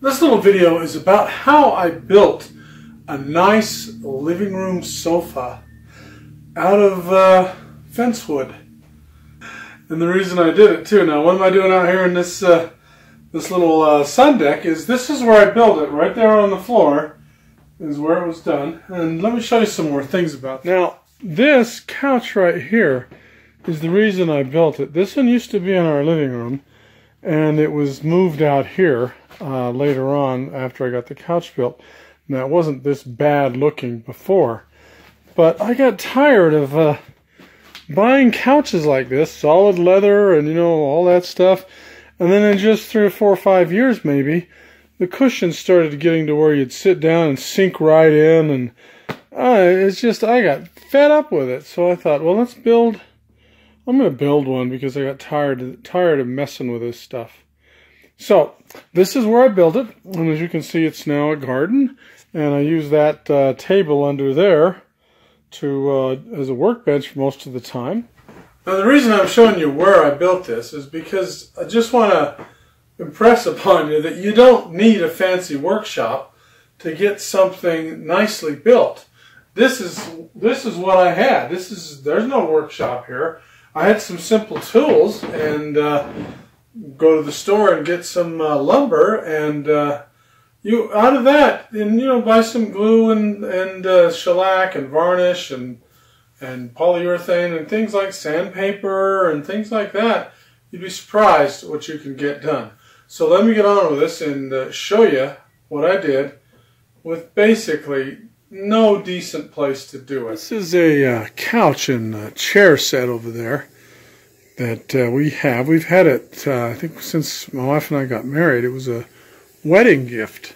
This little video is about how I built a nice living room sofa out of uh, fence wood. And the reason I did it too. Now, what am I doing out here in this uh, this little uh, sun deck? Is this is where I built it, right there on the floor, is where it was done. And let me show you some more things about. It. Now, this couch right here is the reason I built it. This one used to be in our living room, and it was moved out here uh, later on after I got the couch built. Now, it wasn't this bad looking before, but I got tired of uh, buying couches like this, solid leather and, you know, all that stuff. And then in just three or four or five years, maybe, the cushions started getting to where you'd sit down and sink right in. And uh, it's just, I got fed up with it. So I thought, well, let's build, I'm going to build one because I got tired, tired of messing with this stuff. So this is where I built it, and as you can see, it's now a garden, and I use that uh, table under there to uh, as a workbench most of the time. Now the reason I'm showing you where I built this is because I just want to impress upon you that you don't need a fancy workshop to get something nicely built. This is this is what I had. This is there's no workshop here. I had some simple tools and. Uh, go to the store and get some uh, lumber and uh, you out of that and you know buy some glue and and uh, shellac and varnish and and polyurethane and things like sandpaper and things like that you'd be surprised what you can get done so let me get on with this and uh, show you what I did with basically no decent place to do it this is a uh, couch and chair set over there that uh, we have. We've had it, uh, I think, since my wife and I got married. It was a wedding gift.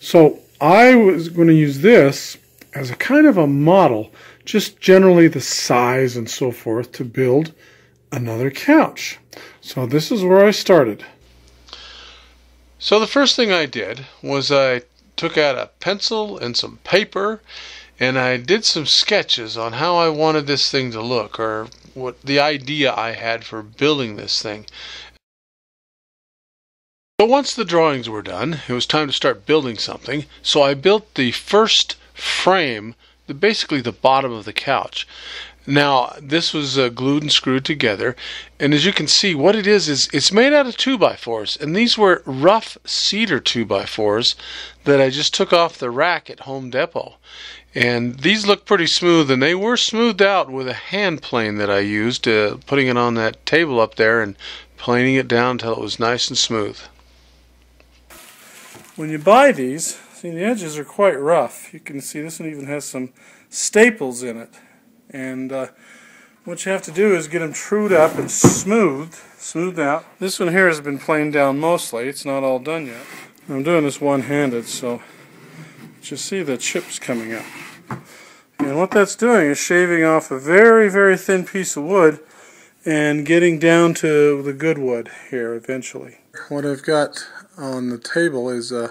So I was going to use this as a kind of a model, just generally the size and so forth, to build another couch. So this is where I started. So the first thing I did was I took out a pencil and some paper and I did some sketches on how I wanted this thing to look or what the idea I had for building this thing. But once the drawings were done, it was time to start building something. So I built the first frame, the, basically the bottom of the couch. Now, this was uh, glued and screwed together, and as you can see, what it is is it's made out of 2x4s, and these were rough cedar 2x4s that I just took off the rack at Home Depot. And these look pretty smooth, and they were smoothed out with a hand plane that I used, uh, putting it on that table up there and planing it down until it was nice and smooth. When you buy these, see the edges are quite rough. You can see this one even has some staples in it. And uh, what you have to do is get them trued up and smoothed, smoothed out. This one here has been planed down mostly. It's not all done yet. I'm doing this one-handed, so you see the chips coming up. And what that's doing is shaving off a very, very thin piece of wood and getting down to the good wood here eventually. What I've got on the table is uh,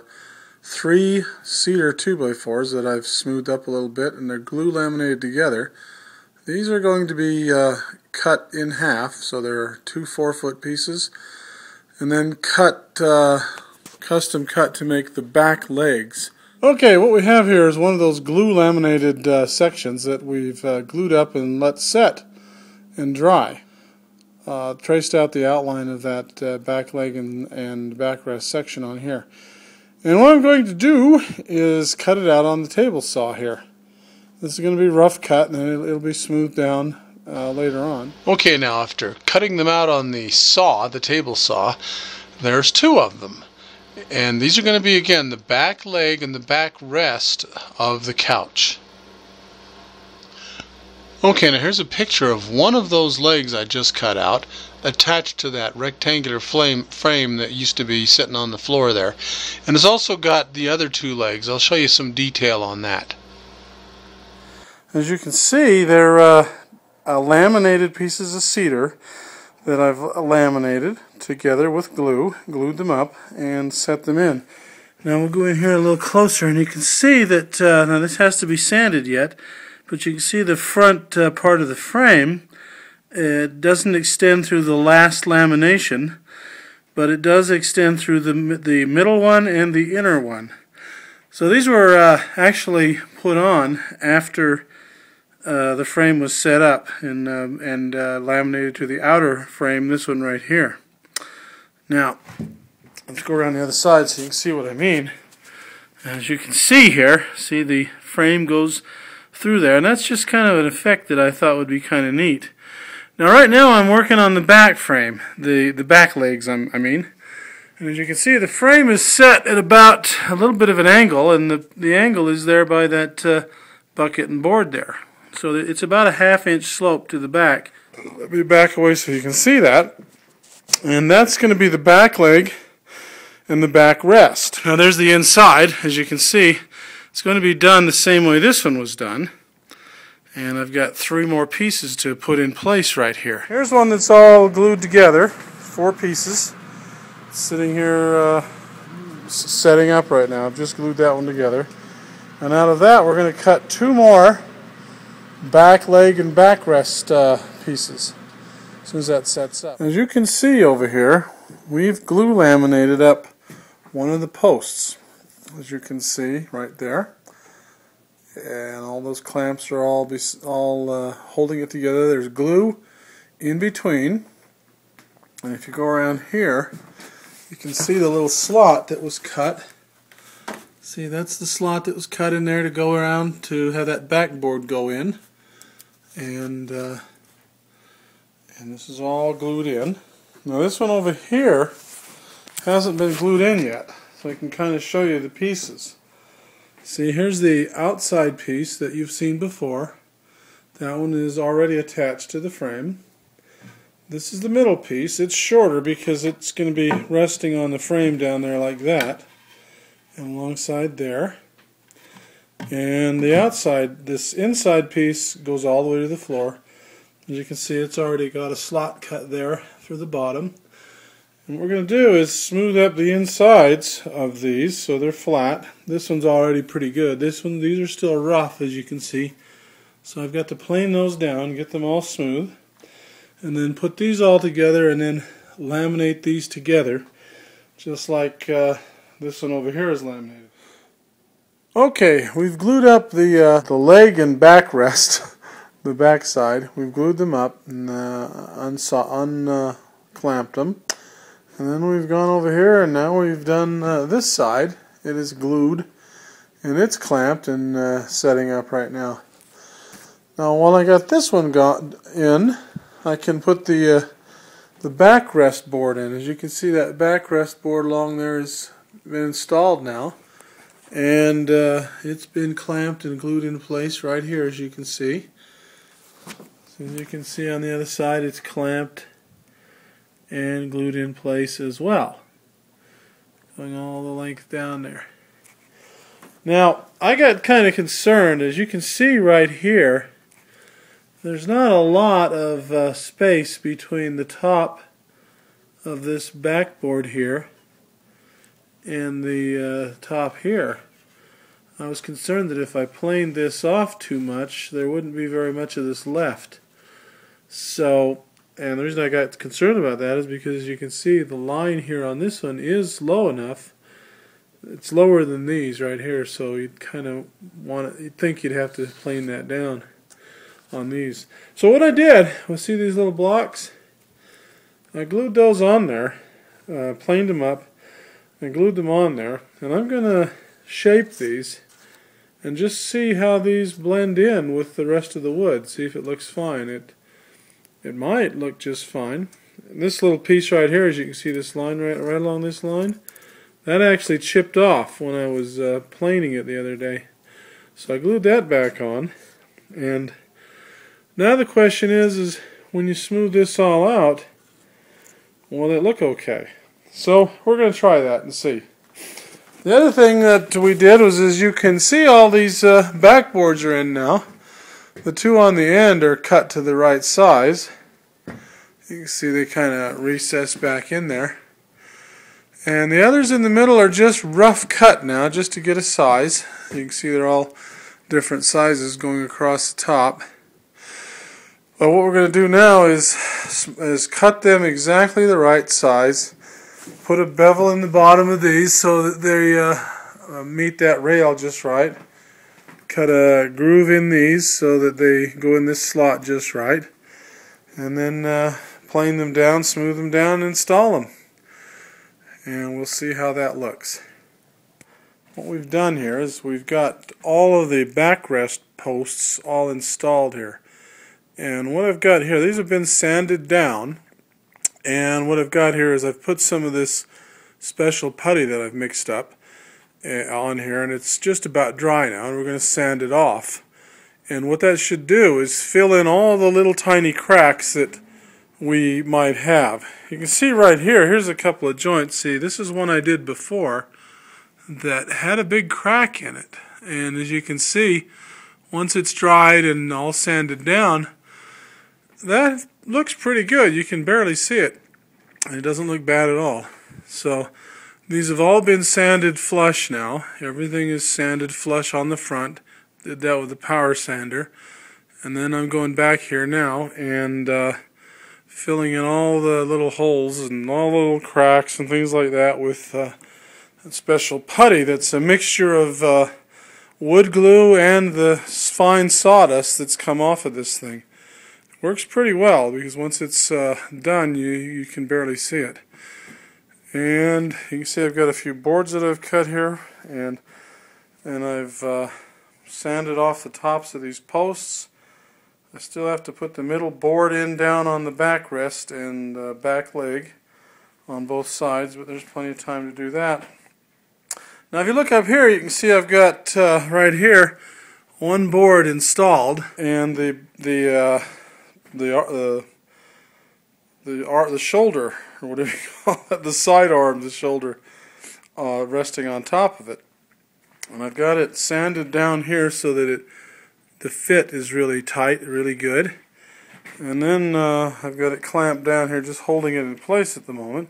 three cedar 2x4s that I've smoothed up a little bit and they're glue laminated together. These are going to be uh, cut in half, so there are two 4 foot pieces, and then cut, uh, custom cut to make the back legs. Okay, what we have here is one of those glue laminated uh, sections that we've uh, glued up and let set and dry. Uh, traced out the outline of that uh, back leg and, and backrest section on here. And what I'm going to do is cut it out on the table saw here. This is going to be rough cut and it'll, be smoothed down uh, later on. Okay, now after cutting them out on the saw, the table saw, there's two of them. And these are going to be, again, the back leg and the back rest of the couch. Okay, now here's a picture of one of those legs I just cut out attached to that rectangular flame, frame that used to be sitting on the floor there. And it's also got the other two legs. I'll show you some detail on that. As you can see, they're uh, laminated pieces of cedar that I've laminated together with glue, glued them up, and set them in. Now we'll go in here a little closer, and you can see that, uh, now this has to be sanded yet, but you can see the front uh, part of the frame. It doesn't extend through the last lamination, but it does extend through the, the middle one and the inner one. So these were uh, actually put on after uh, the frame was set up and, uh, and uh, laminated to the outer frame, this one right here. Now, let's go around the other side so you can see what I mean. As you can see here, see the frame goes through there, and that's just kind of an effect that I thought would be kind of neat. Now right now I'm working on the back frame, the, the back legs I'm, I mean. And as you can see the frame is set at about a little bit of an angle and the, the angle is there by that uh, bucket and board there. So it's about a half inch slope to the back. Let me back away so you can see that. And that's going to be the back leg and the back rest. Now there's the inside as you can see. It's going to be done the same way this one was done. And I've got three more pieces to put in place right here. Here's one that's all glued together, four pieces. Sitting here uh, setting up right now. I've just glued that one together. And out of that we're going to cut two more back leg and backrest uh, pieces as soon as that sets up. As you can see over here, we've glue laminated up one of the posts, as you can see right there and all those clamps are all all uh, holding it together. There's glue in between, and if you go around here, you can see the little slot that was cut. See, that's the slot that was cut in there to go around to have that backboard go in, and uh, and this is all glued in. Now this one over here hasn't been glued in yet, so I can kind of show you the pieces. See, here's the outside piece that you've seen before. That one is already attached to the frame. This is the middle piece. It's shorter because it's going to be resting on the frame down there like that. And alongside there. And the outside, this inside piece goes all the way to the floor. As you can see, it's already got a slot cut there through the bottom. And what we're going to do is smooth up the insides of these so they're flat. This one's already pretty good. This one, these are still rough as you can see. So I've got to plane those down, get them all smooth, and then put these all together and then laminate these together just like uh, this one over here is laminated. Okay, we've glued up the, uh, the leg and backrest, the backside. We've glued them up and uh, unclamped them. And then we've gone over here and now we've done uh, this side. It is glued and it's clamped and uh, setting up right now. Now while I got this one got in, I can put the uh, the backrest board in. As you can see that backrest board along there has been installed now. And uh, it's been clamped and glued in place right here as you can see. So as you can see on the other side it's clamped and glued in place as well. Going all the length down there. Now, I got kind of concerned, as you can see right here, there's not a lot of uh, space between the top of this backboard here and the uh, top here. I was concerned that if I planed this off too much, there wouldn't be very much of this left. So and the reason I got concerned about that is because you can see the line here on this one is low enough. It's lower than these right here, so you'd kind of want to, you'd think you'd have to plane that down on these. So what I did was see these little blocks? I glued those on there, uh, planed them up, and glued them on there. And I'm going to shape these and just see how these blend in with the rest of the wood, see if it looks fine. It it might look just fine. This little piece right here, as you can see this line right, right along this line, that actually chipped off when I was uh, planing it the other day. So I glued that back on. And now the question is, is when you smooth this all out, will it look okay? So we're going to try that and see. The other thing that we did was, as you can see, all these uh, backboards are in now. The two on the end are cut to the right size. You can see they kind of recess back in there. And the others in the middle are just rough cut now, just to get a size. You can see they're all different sizes going across the top. But what we're going to do now is, is cut them exactly the right size put a bevel in the bottom of these so that they uh, uh, meet that rail just right. Cut a groove in these so that they go in this slot just right. And then uh, plane them down, smooth them down, and install them. And we'll see how that looks. What we've done here is we've got all of the backrest posts all installed here. And what I've got here, these have been sanded down. And what I've got here is I've put some of this special putty that I've mixed up uh, on here. And it's just about dry now. And we're going to sand it off. And what that should do is fill in all the little tiny cracks that we might have. You can see right here, here's a couple of joints. See, this is one I did before that had a big crack in it. And as you can see, once it's dried and all sanded down, that looks pretty good. You can barely see it. It doesn't look bad at all. So these have all been sanded flush now. Everything is sanded flush on the front. Did that with the power sander. And then I'm going back here now and uh, filling in all the little holes and all the little cracks and things like that with uh, special putty that's a mixture of uh, wood glue and the fine sawdust that's come off of this thing. Works pretty well because once it's uh, done you, you can barely see it. And you can see I've got a few boards that I've cut here and and I've uh, sanded off the tops of these posts. I still have to put the middle board in down on the backrest and uh, back leg on both sides, but there's plenty of time to do that. Now if you look up here, you can see I've got uh, right here one board installed, and the the uh, the uh, the the, the shoulder or whatever you call it, the side arm, the shoulder, uh, resting on top of it. And I've got it sanded down here so that it the fit is really tight, really good. And then uh, I've got it clamped down here, just holding it in place at the moment.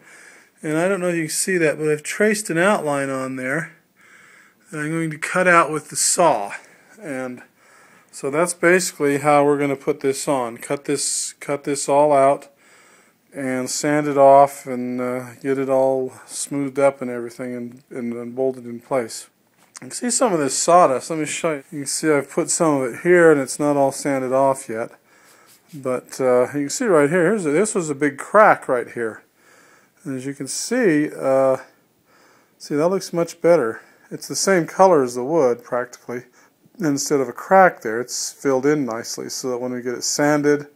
And I don't know if you can see that, but I've traced an outline on there that I'm going to cut out with the saw. And so that's basically how we're going to put this on. Cut this, cut this all out and sand it off and uh, get it all smoothed up and everything and, and, and bolted in place. You can see some of this sawdust. Let me show you. You can see I've put some of it here and it's not all sanded off yet. But uh, you can see right here, here's a, this was a big crack right here. And as you can see, uh, see that looks much better. It's the same color as the wood practically. Instead of a crack there, it's filled in nicely so that when we get it sanded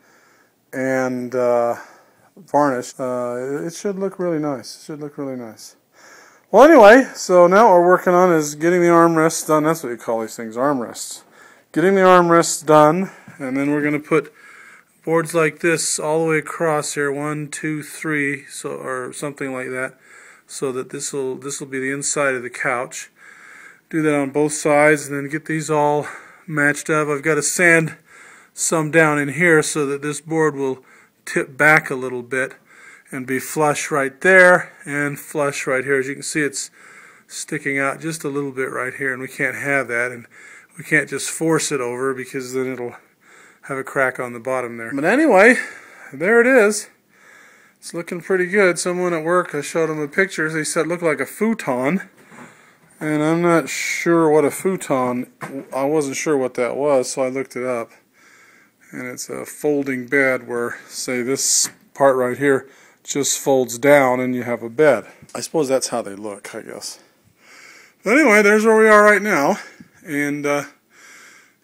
and uh, varnished, uh, it should look really nice. It should look really nice. Well, anyway, so now what we're working on is getting the armrests done. That's what you call these things, armrests. Getting the armrests done, and then we're going to put boards like this all the way across here, one, two, three, so or something like that, so that this will this will be the inside of the couch. Do that on both sides, and then get these all matched up. I've got to sand some down in here so that this board will tip back a little bit and be flush right there and flush right here. As you can see, it's sticking out just a little bit right here, and we can't have that, and we can't just force it over because then it'll have a crack on the bottom there. But anyway, there it is. It's looking pretty good. Someone at work, I showed them the pictures. They said it looked like a futon. And I'm not sure what a futon, I wasn't sure what that was, so I looked it up. And it's a folding bed where, say, this part right here just folds down and you have a bed. I suppose that's how they look, I guess. But anyway, there's where we are right now. And, uh,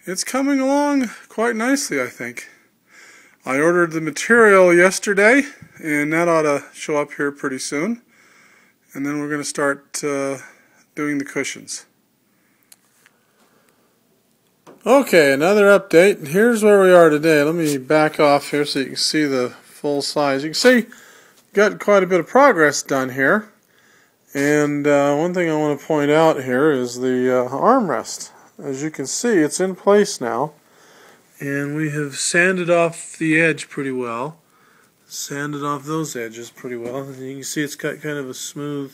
it's coming along quite nicely, I think. I ordered the material yesterday, and that ought to show up here pretty soon. And then we're going to start uh, doing the cushions. Okay, another update. Here's where we are today. Let me back off here so you can see the full size. You can see got quite a bit of progress done here. And uh, one thing I want to point out here is the uh, armrest as you can see it's in place now and we have sanded off the edge pretty well sanded off those edges pretty well and you can see it's got kind of a smooth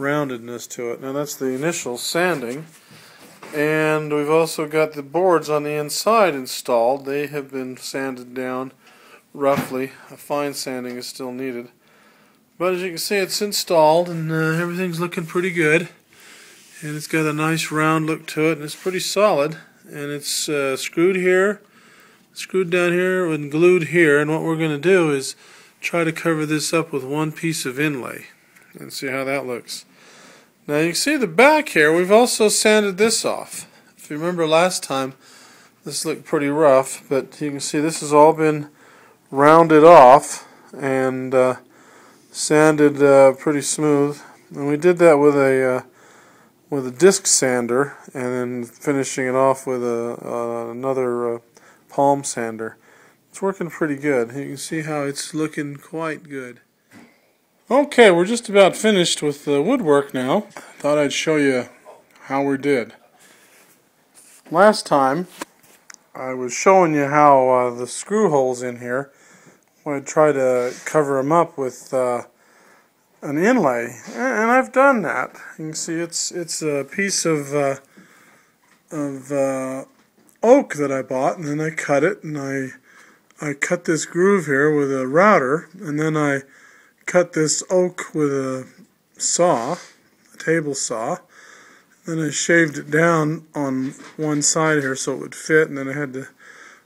roundedness to it now that's the initial sanding and we've also got the boards on the inside installed they have been sanded down roughly a fine sanding is still needed But as you can see, it's installed and uh, everything's looking pretty good. And it's got a nice round look to it and it's pretty solid. And it's uh, screwed here, screwed down here and glued here. And what we're going to do is try to cover this up with one piece of inlay. And see how that looks. Now you can see the back here, we've also sanded this off. If you remember last time, this looked pretty rough, but you can see this has all been rounded off and uh, sanded uh, pretty smooth. And we did that with a uh, with a disc sander, and then finishing it off with a uh, another uh, palm sander. It's working pretty good. You can see how it's looking quite good. Okay, we're just about finished with the woodwork now. Thought I'd show you how we did. Last time, I was showing you how uh, the screw holes in here, I try to cover them up with uh, an inlay, and I've done that. You can see it's it's a piece of uh, of uh, oak that I bought, and then I cut it, and I I cut this groove here with a router, and then I cut this oak with a saw, a table saw. Then I shaved it down on one side here so it would fit, and then I had to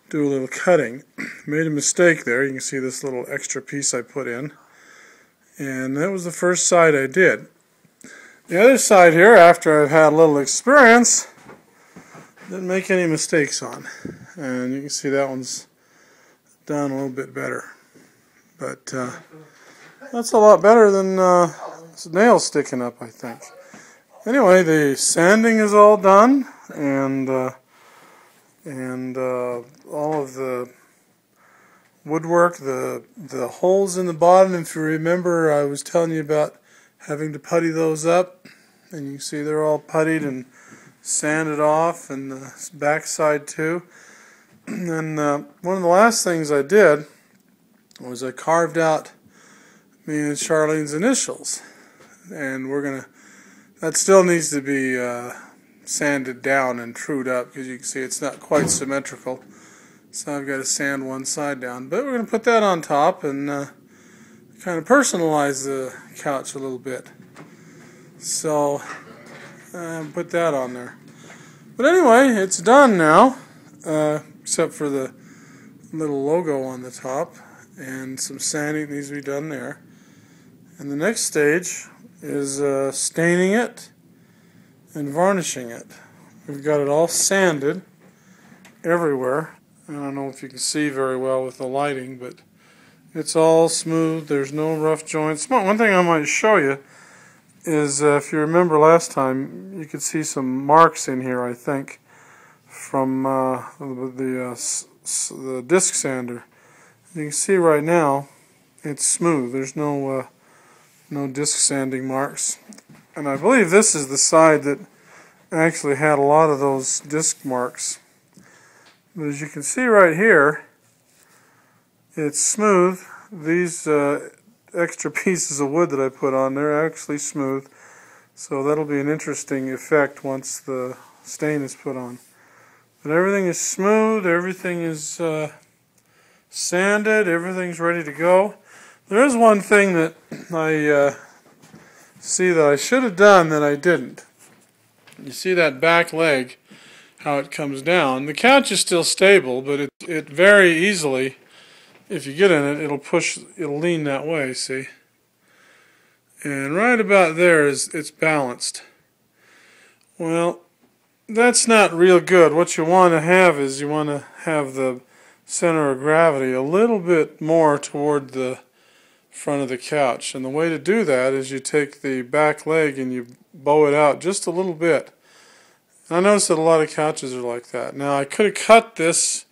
do a little cutting. Made a mistake there. You can see this little extra piece I put in. And that was the first side I did. The other side here, after I've had a little experience, didn't make any mistakes on. And you can see that one's done a little bit better. But uh, that's a lot better than uh, nails sticking up, I think. Anyway, the sanding is all done, and uh, and uh, all of the woodwork, the the holes in the bottom. If you remember, I was telling you about having to putty those up, and you see they're all puttied and sanded off, and the backside too. and uh, one of the last things I did was I carved out me and Charlene's initials. And we're going to, that still needs to be uh, sanded down and trued up because you can see it's not quite symmetrical. So I've got to sand one side down. But we're going to put that on top and uh, kind of personalize the couch a little bit. So uh, put that on there. But anyway, it's done now, uh, except for the little logo on the top and some sanding needs to be done there. And the next stage is uh, staining it and varnishing it. We've got it all sanded everywhere. I don't know if you can see very well with the lighting, but it's all smooth. There's no rough joints. One thing I might show you is uh, if you remember last time, you could see some marks in here, I think, from uh, the, uh, the disc sander. You can see right now, it's smooth. There's no uh, no disc sanding marks. And I believe this is the side that actually had a lot of those disc marks. But as you can see right here, it's smooth. These uh, extra pieces of wood that I put on, they're actually smooth. So that'll be an interesting effect once the stain is put on. But everything is smooth, everything is uh, sanded, everything's ready to go. There is one thing that I uh, see that I should have done that I didn't. You see that back leg, how it comes down. The couch is still stable, but it, it very easily, if you get in it, it'll push, it'll lean that way, see? And right about there is it's balanced. Well, that's not real good. What you want to have is you want to have the center of gravity a little bit more toward the front of the couch. And the way to do that is you take the back leg and you bow it out just a little bit. And I noticed that a lot of couches are like that. Now I could have cut this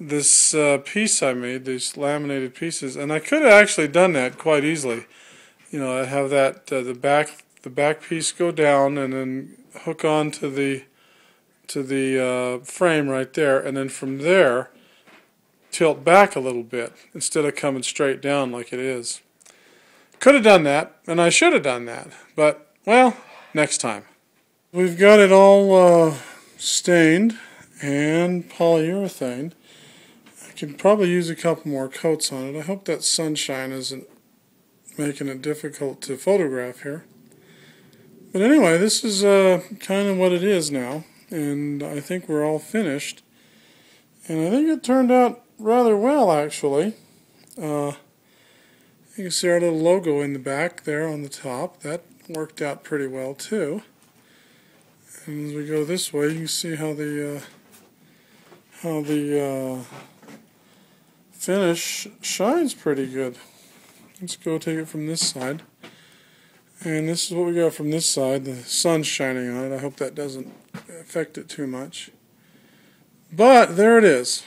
this uh, piece I made, these laminated pieces, and I could have actually done that quite easily. You know, I have that uh, the back the back piece go down and then hook on to the to the uh, frame right there, and then from there tilt back a little bit instead of coming straight down like it is. Could have done that, and I should have done that, but, well, next time. We've got it all uh, stained and polyurethane. I could probably use a couple more coats on it. I hope that sunshine isn't making it difficult to photograph here. But anyway, this is uh, kind of what it is now, and I think we're all finished. And I think it turned out rather well, actually. Uh, you can see our little logo in the back there on the top. That worked out pretty well, too. And as we go this way, you can see how the uh, how the uh, finish shines pretty good. Let's go take it from this side. And this is what we got from this side. The sun's shining on it. I hope that doesn't affect it too much. But there it is.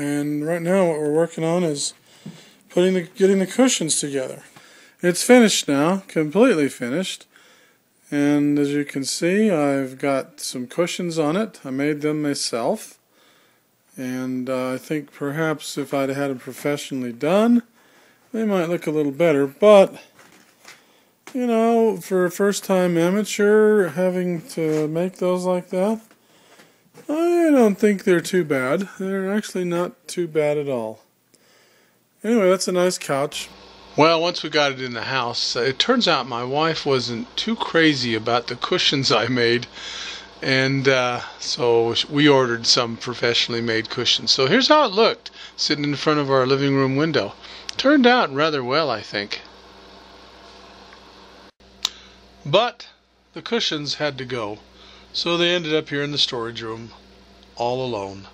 And right now what we're working on is putting the getting the cushions together. It's finished now, completely finished. And as you can see, I've got some cushions on it. I made them myself. And uh, I think perhaps if I'd had them professionally done, they might look a little better. But, you know, for a first time amateur having to make those like that, I don't think they're too bad. They're actually not too bad at all. Anyway, that's a nice couch. Well, once we got it in the house, it turns out my wife wasn't too crazy about the cushions I made. And uh, so we ordered some professionally made cushions. So here's how it looked sitting in front of our living room window. Turned out rather well, I think. But the cushions had to go. So they ended up here in the storage room all alone.